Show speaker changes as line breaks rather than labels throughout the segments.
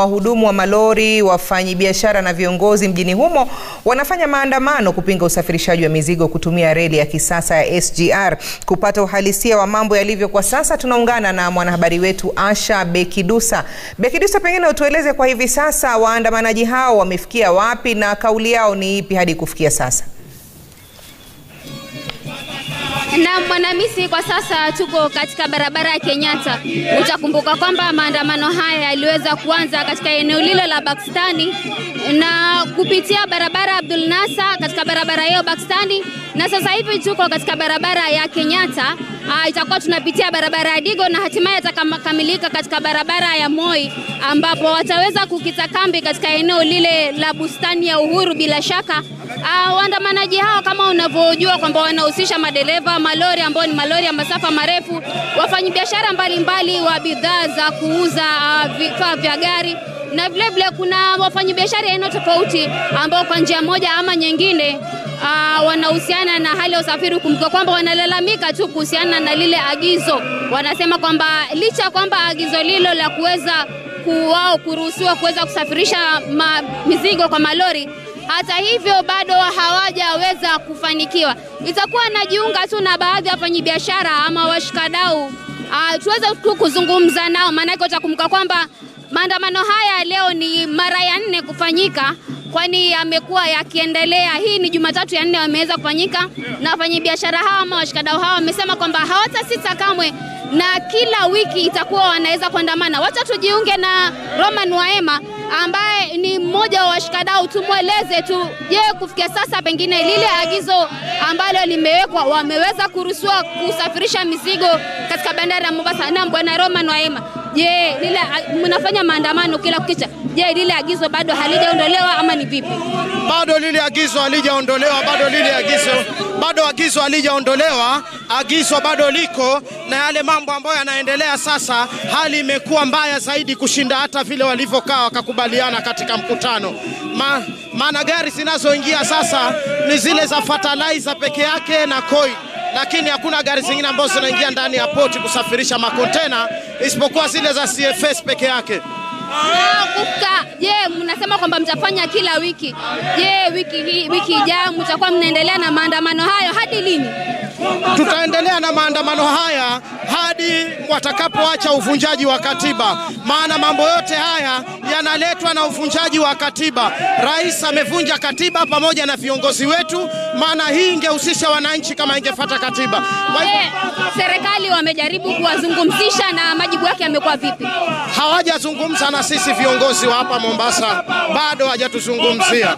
Wahudumu wa malori, wafanyabiashara na viongozi mjini humo wanafanya maandamano kupinga usafirishaji wa mizigo kutumia reli ya kisasa ya SGR. Kupata uhalisia wa mambo yalivyo kwa sasa, tunaungana na mwanahabari wetu Asha Bekidusa. Bekidusa, pengine utueleze kwa hivi sasa waandamanaji hao wamefikia wapi na kauli yao ni ipi hadi kufikia sasa?
Na Mwanamisi, kwa sasa tuko katika barabara ya Kenyatta. Utakumbuka kwamba maandamano haya yaliweza kuanza katika eneo lile la Bakstani na kupitia barabara Abdul Nasa katika barabara hiyo Bakstani, na sasa hivi tuko katika barabara ya Kenyatta. Uh, itakuwa tunapitia barabara ya Digo na hatimaye atakamilika katika barabara ya Moi ambapo wataweza kukita kambi katika eneo lile la bustani ya Uhuru. Bila shaka uh, waandamanaji hao kama unavyojua kwamba wanahusisha madereva malori ambao ni malori ya masafa marefu, wafanyabiashara mbalimbali wa bidhaa za kuuza uh, vifaa vya gari na vile vile kuna wafanyabiashara aina tofauti ambao kwa njia moja ama nyingine uh, wanahusiana na hali ya usafiri. Kumbuka kwamba wanalalamika tu kuhusiana na lile agizo, wanasema kwamba licha ya kwamba agizo lilo la kuweza wao kuruhusiwa kuweza kusafirisha ma, mizigo kwa malori hata hivyo bado hawajaweza kufanikiwa. Itakuwa najiunga tu na baadhi ya wafanyabiashara ama washikadau uh, tuweze tu kuzungumza nao, maanake utakumbuka kwamba maandamano haya leo ni mara ya nne kufanyika, kwani yamekuwa yakiendelea. Hii ni Jumatatu ya nne wameweza kufanyika, na wafanyabiashara hawa ama washikadau hawa wamesema kwamba hawatasita kamwe na kila wiki itakuwa wanaweza kuandamana. Wacha tujiunge na Roman Waema ambaye ni mmoja wa washikadau, tumweleze tu, je, kufikia sasa pengine lile agizo ambalo limewekwa wameweza kuruhusiwa kusafirisha mizigo katika bandari ya Mombasa? Naam, bwana Roman Waema, je, lile mnafanya maandamano kila kukicha, je, lile agizo bado halijaondolewa ama ni vipi?
Bado lile agizo halijaondolewa, bado lile agizo bado agizo halijaondolewa, agizo bado liko, na yale mambo ambayo yanaendelea sasa, hali imekuwa mbaya zaidi kushinda hata vile walivyokaa wakakubaliana katika mkutano. Ma, maana gari zinazoingia sasa ni zile za fertilizer peke yake na koi lakini hakuna gari zingine ambazo zinaingia ndani ya poti kusafirisha makontena isipokuwa zile za CFS peke yake.
Kuka, je, mnasema kwamba mtafanya kila wiki. Je, wiki hii wiki ijayo mtakuwa mnaendelea na maandamano hayo hadi lini?
Tutaendelea na maandamano haya hadi watakapoacha uvunjaji wa katiba, maana mambo yote haya yanaletwa na uvunjaji wa katiba. Rais amevunja katiba pamoja na viongozi wetu, maana hii ingehusisha wananchi kama ingefata katiba.
Kwa hiyo serikali wamejaribu kuwazungumzisha na majibu yake yamekuwa vipi?
Hawajazungumza na sisi viongozi wa hapa Mombasa, bado hawajatuzungumzia.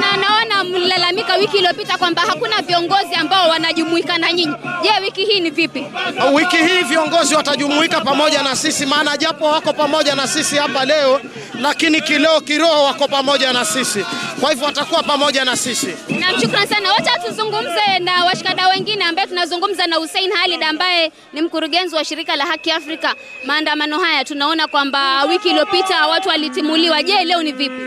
Na naona mlalamika wiki iliyopita kwamba hakuna viongozi ambao wanajumuika na nyinyi. Je, wiki hii ni vipi?
Wiki hii viongozi watajumuika pamoja na sisi, maana japo wako pamoja na sisi hapa leo, lakini kileo kiroho wako pamoja na sisi, kwa hivyo watakuwa pamoja na sisi.
Na shukrani sana. Wacha tuzungumze na washikadau wengine ambaye tunazungumza na Hussein Halid ambaye ni mkurugenzi wa shirika la Haki Afrika. Maandamano haya tunaona kwamba wiki iliyopita watu walitimuliwa. Je, leo ni vipi?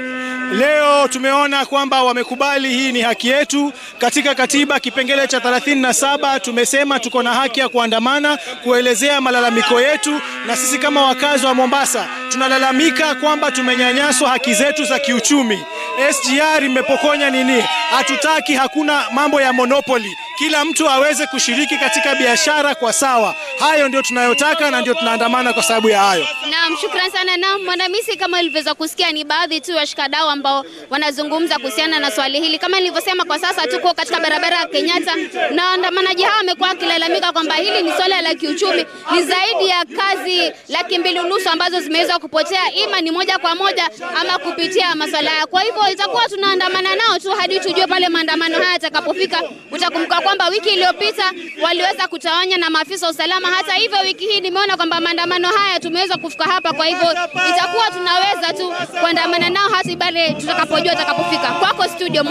Leo tumeona kwamba wamekubali hii ni haki yetu. Katika katiba kipengele cha 37 tumesema tuko na haki ya kuandamana, kuelezea malalamiko yetu, na sisi kama wakazi wa Mombasa tunalalamika kwamba tumenyanyaswa haki zetu za kiuchumi. SGR imepokonya nini? Hatutaki, hakuna mambo ya monopoli kila mtu aweze kushiriki katika biashara kwa sawa. Hayo ndio tunayotaka na ndio tunaandamana kwa sababu ya hayo.
Naam, shukrani sana. Naam, Mwanamisi, kama ilivyoweza kusikia ni baadhi tu ya washikadau ambao wanazungumza kuhusiana na swali hili. Kama nilivyosema, kwa sasa tuko katika barabara ya Kenyatta na waandamanaji hao wamekuwa wakilalamika kwamba hili ni swala la kiuchumi, ni zaidi ya kazi laki mbili unusu ambazo zimeweza kupotea, ima ni moja kwa moja ama kupitia masuala haya. Kwa hivyo itakuwa tunaandamana nao tu hadi tujue pale maandamano haya yatakapofika. Utakumbuka kwamba wiki iliyopita waliweza kutawanya na maafisa wa usalama. Hata hivyo, wiki hii nimeona kwamba maandamano haya tumeweza kufika hapa, kwa hivyo itakuwa tunaweza tu kuandamana nao hata pale tutakapojua atakapofika. Kwako studio